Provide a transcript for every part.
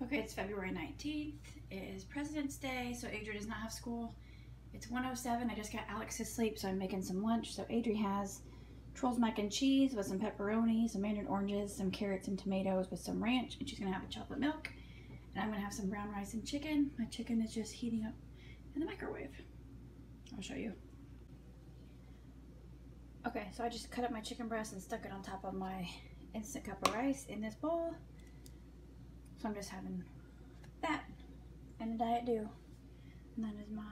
Okay, it's February 19th. It is President's Day, so Adria does not have school. It's 107. I just got Alex to sleep, so I'm making some lunch. So Adri has Trolls mac and cheese with some pepperoni, some mandarin oranges, some carrots and tomatoes with some ranch, and she's gonna have a chocolate milk. And I'm gonna have some brown rice and chicken. My chicken is just heating up in the microwave. I'll show you. Okay, so I just cut up my chicken breast and stuck it on top of my instant cup of rice in this bowl. So I'm just having that and a diet dew. And that is my,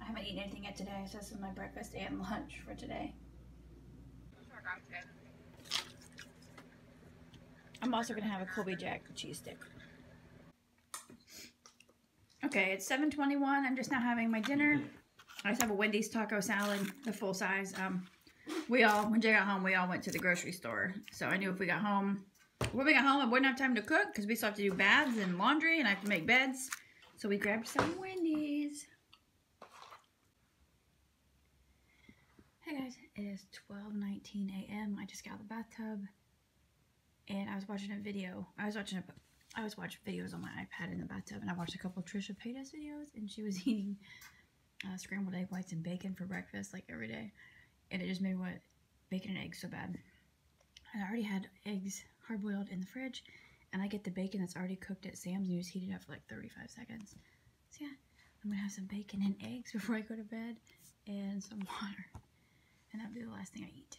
I haven't eaten anything yet today, so this is my breakfast and lunch for today. I'm also gonna have a Colby Jack cheese stick. Okay, it's 7.21. I'm just now having my dinner. I just have a Wendy's taco salad, the full size. Um, we all, when Jay got home, we all went to the grocery store. So I knew if we got home, when we got home, I wouldn't have time to cook because we still have to do baths and laundry and I have to make beds. So we grabbed some Wendy's. Hey guys, it is 12.19 a.m. I just got out of the bathtub and I was watching a video. I was watching a, I was watching videos on my iPad in the bathtub and I watched a couple Trisha Paytas videos and she was eating uh, scrambled egg whites and bacon for breakfast like every day. And it just made me want bacon and eggs so bad. And I already had eggs hard boiled in the fridge and I get the bacon that's already cooked at Sam's and you just heat it up for like 35 seconds. So yeah, I'm gonna have some bacon and eggs before I go to bed and some water. And that'll be the last thing I eat.